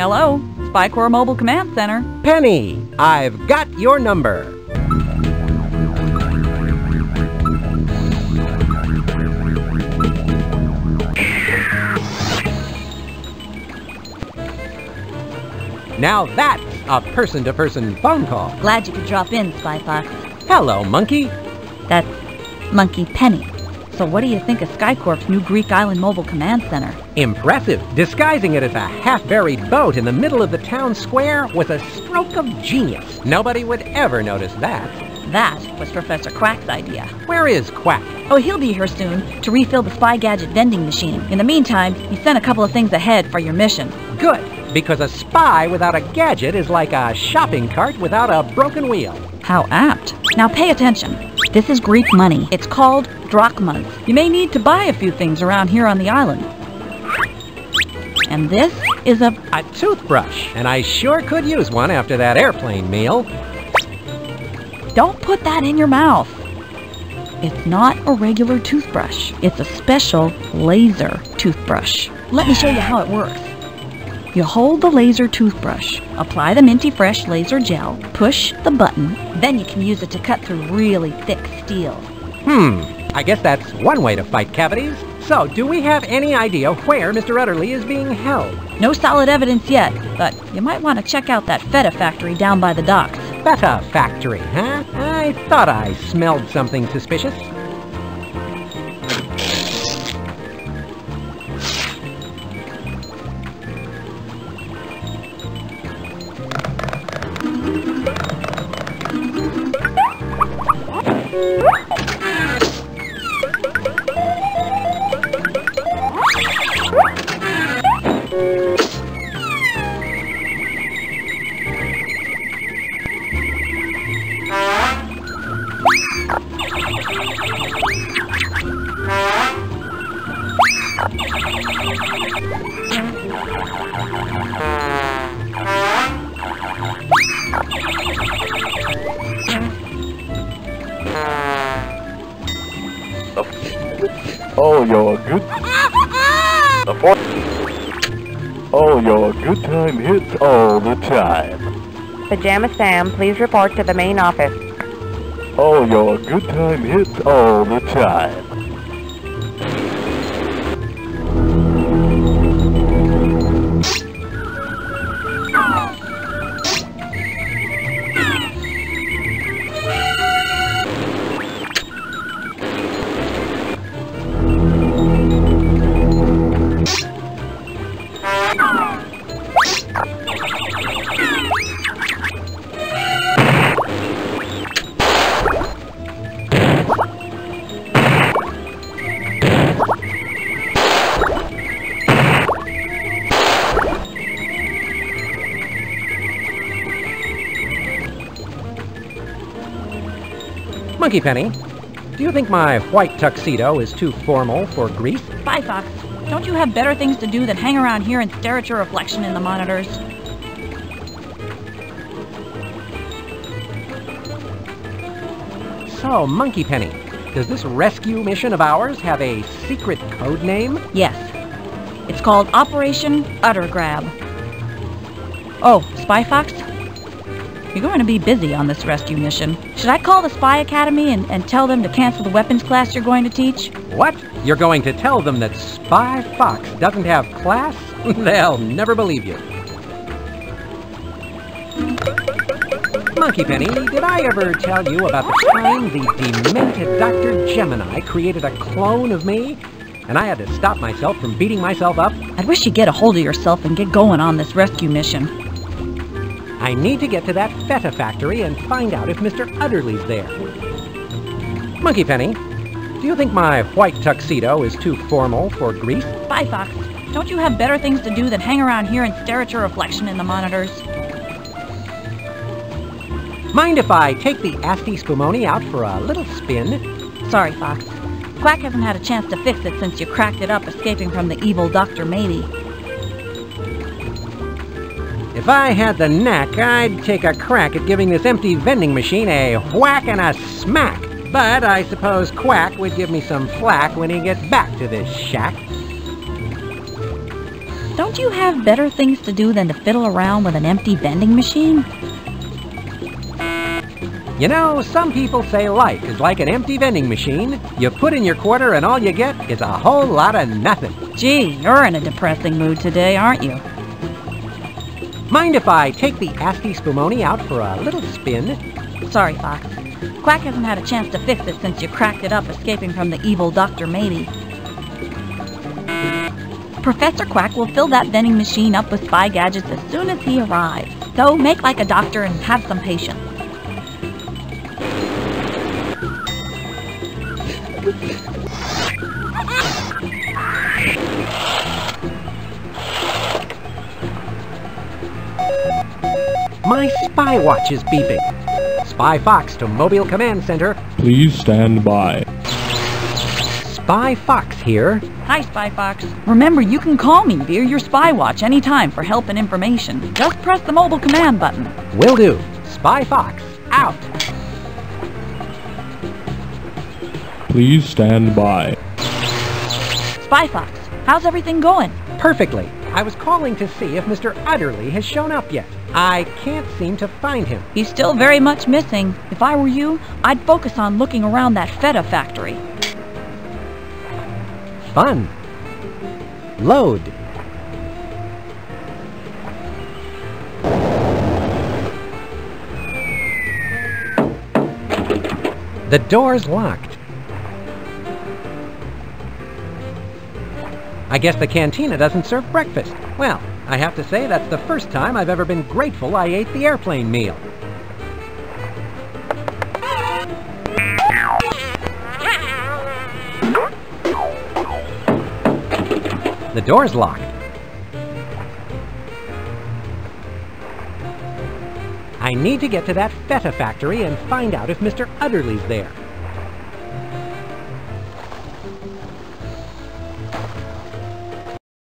Hello, Spy Corps Mobile Command Center. Penny, I've got your number. Now that's a person-to-person phone call. Glad you could drop in, Spy Fox. Hello, monkey. That's Monkey Penny. So what do you think of Spy Corps' new Greek Island Mobile Command Center? Impressive, disguising it as a half-buried boat in the middle of the town square was a stroke of genius. Nobody would ever notice that. That was Professor Quack's idea. Where is Quack? Oh, he'll be here soon to refill the Spy Gadget vending machine. In the meantime, he sent a couple of things ahead for your mission. Good, because a spy without a gadget is like a shopping cart without a broken wheel. How apt. Now pay attention. This is Greek money. It's called drachmas. You may need to buy a few things around here on the island. And this is a... A toothbrush, and I sure could use one after that airplane meal. Don't put that in your mouth. It's not a regular toothbrush. It's a special laser toothbrush. Let me show you how it works. You hold the laser toothbrush, apply the Minty Fresh laser gel, push the button, then you can use it to cut through really thick steel. Hmm, I guess that's one way to fight cavities. So, do we have any idea where Mr. Udderly is being held? No solid evidence yet, but you might want to check out that feta factory down by the docks. Feta factory, huh? I thought I smelled something suspicious. Oh, you're a good. Oh, you're a good time hits all the time. Pajama Sam, please report to the main office. Oh, you're a good time hits all the time. Monkey Penny, do you think my white tuxedo is too formal for Greece? Spy Fox, don't you have better things to do than hang around here and stare at your reflection in the monitors? So, Monkey Penny, does this rescue mission of ours have a secret code name? Yes. It's called Operation Udder Grab. Oh, Spy Fox? You're going to be busy on this rescue mission. Should I call the Spy Academy and, and tell them to cancel the weapons class you're going to teach? What? You're going to tell them that Spy Fox doesn't have class? They'll never believe you. Monkey Penny, did I ever tell you about the time the demented Dr. Gemini created a clone of me? And I had to stop myself from beating myself up? I'd wish you'd get a hold of yourself and get going on this rescue mission. I need to get to that feta factory and find out if Mr. Udderly's there. Monkey Penny, do you think my white tuxedo is too formal for Greece? Spy, Fox, don't you have better things to do than hang around here and stare at your reflection in the monitors? Mind if I take the Asti Spumoni out for a little spin? Sorry, Fox. Quack hasn't had a chance to fix it since you cracked it up escaping from the evil Dr. Matey. If I had the knack, I'd take a crack at giving this empty vending machine a whack and a smack. But I suppose Quack would give me some flack when he gets back to this shack. Don't you have better things to do than to fiddle around with an empty vending machine? You know, some people say life is like an empty vending machine. You put in your quarter and all you get is a whole lot of nothing. Gee, you're in a depressing mood today, aren't you? Mind if I take the Asti Spumoni out for a little spin? Sorry, Fox. Quack hasn't had a chance to fix it since you cracked it up escaping from the evil Dr. Matey. Professor Quack will fill that vending machine up with spy gadgets as soon as he arrives. So make like a doctor and have some patience. Spy watch is beeping. Spy Fox to Mobile Command Center. Please stand by. Spy Fox here. Hi, Spy Fox. Remember, you can call me via your spy watch anytime for help and information. Just press the mobile command button. Will do. Spy Fox, out. Please stand by. Spy Fox, how's everything going? Perfectly. I was calling to see if Mr. Udderly has shown up yet. I can't seem to find him. He's still very much missing. If I were you, I'd focus on looking around that feta factory. Fun. Load. The door's locked. I guess the cantina doesn't serve breakfast. Well, I have to say that's the first time I've ever been grateful I ate the airplane meal. The door's locked. I need to get to that feta factory and find out if Mr. Udderly's there.